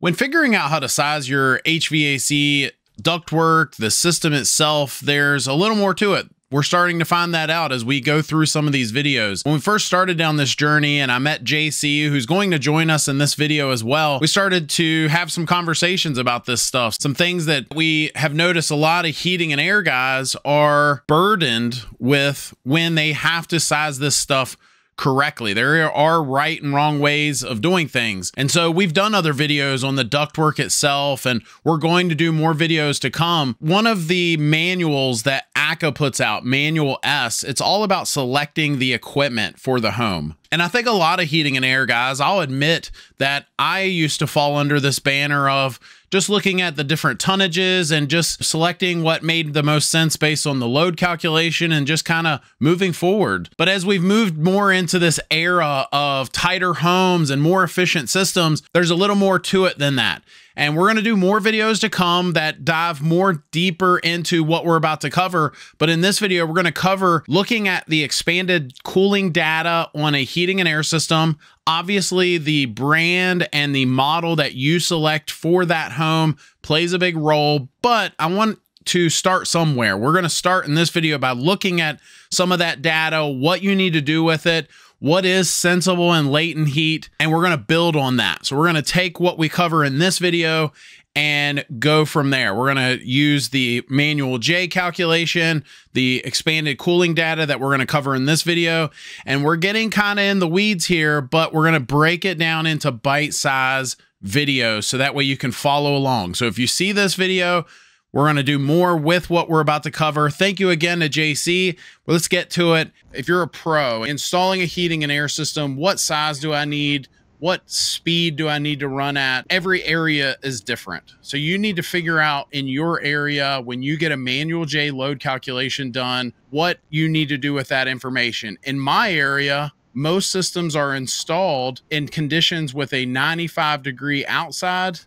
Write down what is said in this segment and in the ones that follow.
When figuring out how to size your HVAC ductwork, the system itself, there's a little more to it. We're starting to find that out as we go through some of these videos. When we first started down this journey and I met JC, who's going to join us in this video as well, we started to have some conversations about this stuff. Some things that we have noticed a lot of heating and air guys are burdened with when they have to size this stuff correctly. There are right and wrong ways of doing things. And so we've done other videos on the ductwork itself, and we're going to do more videos to come. One of the manuals that ACCA puts out, Manual S, it's all about selecting the equipment for the home. And I think a lot of heating and air guys, I'll admit that I used to fall under this banner of just looking at the different tonnages and just selecting what made the most sense based on the load calculation and just kind of moving forward. But as we've moved more into this era of tighter homes and more efficient systems, there's a little more to it than that. And we're going to do more videos to come that dive more deeper into what we're about to cover. But in this video, we're going to cover looking at the expanded cooling data on a heating and air system. Obviously, the brand and the model that you select for that home plays a big role, but I want to start somewhere. We're going to start in this video by looking at some of that data, what you need to do with it, what is sensible and latent heat, and we're going to build on that. So we're going to take what we cover in this video and go from there. We're going to use the manual J calculation, the expanded cooling data that we're going to cover in this video, and we're getting kind of in the weeds here, but we're going to break it down into bite size videos so that way you can follow along. So if you see this video, we're going to do more with what we're about to cover. Thank you again to JC. Well, let's get to it. If you're a pro installing a heating and air system, what size do I need? What speed do I need to run at? Every area is different. So you need to figure out in your area when you get a manual J load calculation done, what you need to do with that information. In my area, most systems are installed in conditions with a 95 degree outside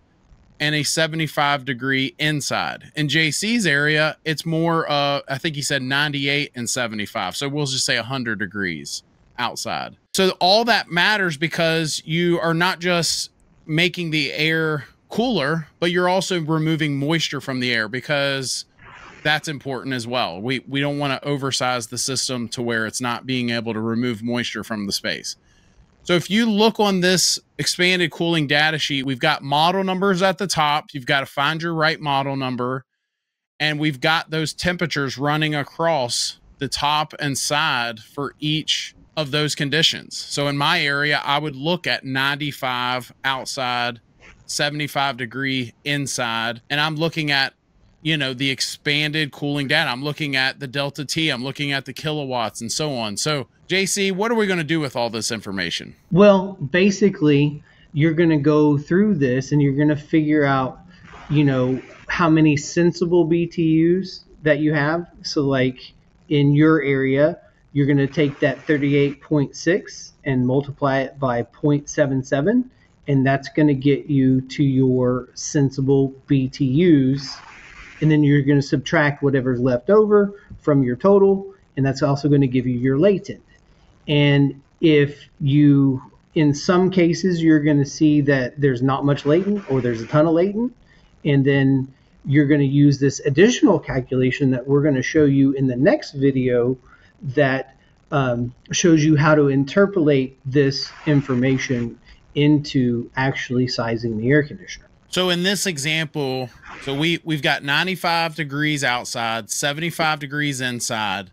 and a 75 degree inside. In JC's area, it's more, uh, I think he said 98 and 75. So we'll just say 100 degrees outside. So all that matters because you are not just making the air cooler, but you're also removing moisture from the air because that's important as well. We we don't want to oversize the system to where it's not being able to remove moisture from the space. So if you look on this expanded cooling data sheet, we've got model numbers at the top. You've got to find your right model number. And we've got those temperatures running across the top and side for each of those conditions. So in my area, I would look at 95 outside, 75 degree inside, and I'm looking at you know the expanded cooling data i'm looking at the delta t i'm looking at the kilowatts and so on. So jc what are we going to do with all this information? Well basically you're going to go through this and you're going to figure out you know how many sensible btus that you have. So like in your area you're going to take that 38.6 and multiply it by 0.77 and that's going to get you to your sensible btus and then you're going to subtract whatever's left over from your total, and that's also going to give you your latent. And if you, in some cases, you're going to see that there's not much latent or there's a ton of latent, and then you're going to use this additional calculation that we're going to show you in the next video that um, shows you how to interpolate this information into actually sizing the air conditioner. So in this example, so we we've got 95 degrees outside, 75 degrees inside.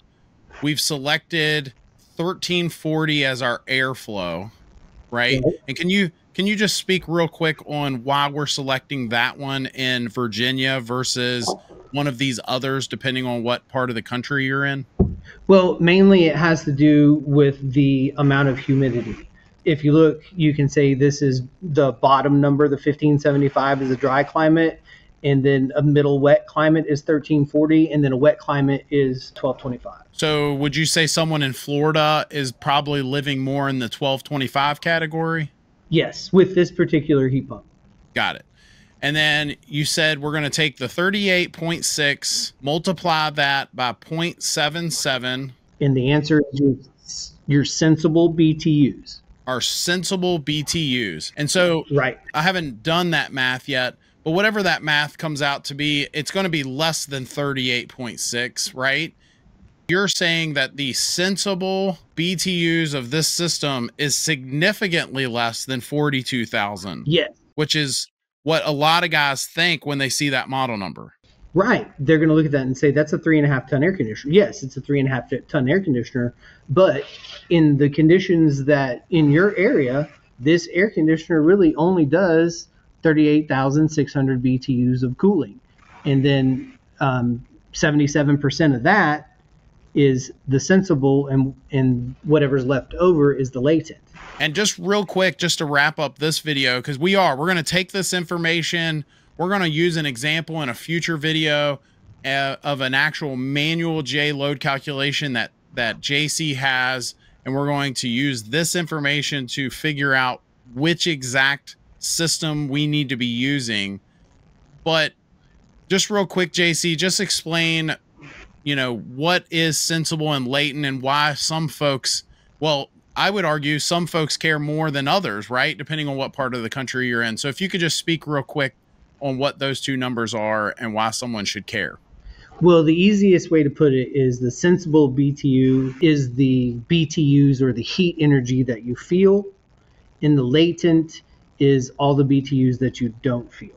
We've selected 1340 as our airflow, right? And can you can you just speak real quick on why we're selecting that one in Virginia versus one of these others depending on what part of the country you're in? Well, mainly it has to do with the amount of humidity if you look, you can say this is the bottom number, the 1575 is a dry climate, and then a middle wet climate is 1340, and then a wet climate is 1225. So, would you say someone in Florida is probably living more in the 1225 category? Yes, with this particular heat pump. Got it. And then you said we're going to take the 38.6, multiply that by 0.77. And the answer is your, your sensible BTUs. Are sensible BTUs. And so Right. I haven't done that math yet, but whatever that math comes out to be, it's going to be less than 38.6, right? You're saying that the sensible BTUs of this system is significantly less than 42,000, Yes. which is what a lot of guys think when they see that model number. Right. They're going to look at that and say that's a three and a half ton air conditioner. Yes, it's a three and a half ton air conditioner, but in the conditions that in your area, this air conditioner really only does 38,600 BTUs of cooling. And then um, 77% of that is the sensible, and, and whatever's left over is the latent. And just real quick, just to wrap up this video, because we are, we're going to take this information, we're going to use an example in a future video uh, of an actual manual J load calculation that, that JC has. And we're going to use this information to figure out which exact system we need to be using. But just real quick, JC, just explain, you know, what is sensible and latent and why some folks, well, I would argue some folks care more than others, right? Depending on what part of the country you're in. So if you could just speak real quick on what those two numbers are and why someone should care. Well, the easiest way to put it is the sensible BTU is the BTUs or the heat energy that you feel, and the latent is all the BTUs that you don't feel.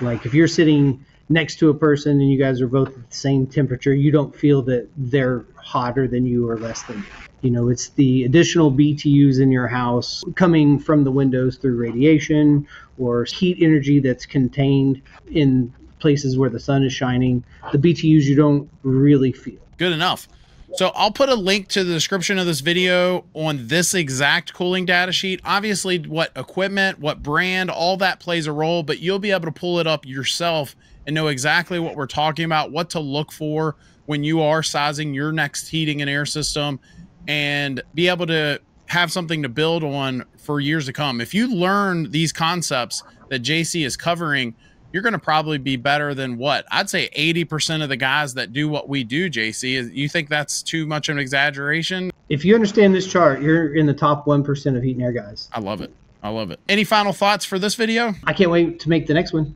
Like if you're sitting next to a person and you guys are both at the same temperature, you don't feel that they're hotter than you or less than you. You know, it's the additional BTUs in your house coming from the windows through radiation or heat energy that's contained in places where the sun is shining. The BTUs you don't really feel. Good enough. So I'll put a link to the description of this video on this exact cooling data sheet. Obviously, what equipment, what brand, all that plays a role, but you'll be able to pull it up yourself and know exactly what we're talking about, what to look for when you are sizing your next heating and air system, and be able to have something to build on for years to come. If you learn these concepts that JC is covering, you're going to probably be better than what I'd say 80% of the guys that do what we do, JC. You think that's too much of an exaggeration? If you understand this chart, you're in the top 1% of heat and air guys. I love it. I love it. Any final thoughts for this video? I can't wait to make the next one.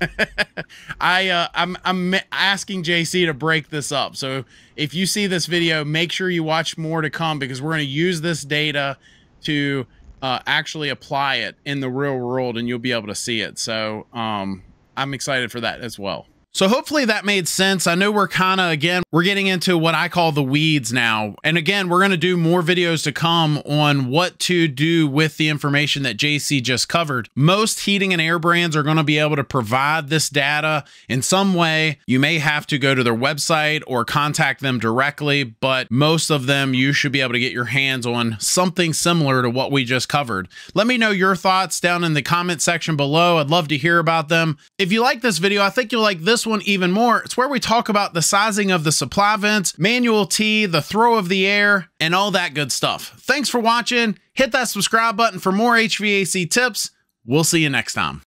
I uh, I'm I'm asking JC to break this up. So if you see this video, make sure you watch more to come because we're going to use this data to uh, actually apply it in the real world, and you'll be able to see it. So um, I'm excited for that as well. So hopefully that made sense. I know we're kind of, again, we're getting into what I call the weeds now. And again, we're going to do more videos to come on what to do with the information that JC just covered. Most heating and air brands are going to be able to provide this data in some way. You may have to go to their website or contact them directly, but most of them you should be able to get your hands on something similar to what we just covered. Let me know your thoughts down in the comment section below. I'd love to hear about them. If you like this video, I think you'll like this one even more. It's where we talk about the sizing of the supply vents, manual T, the throw of the air, and all that good stuff. Thanks for watching. Hit that subscribe button for more HVAC tips. We'll see you next time.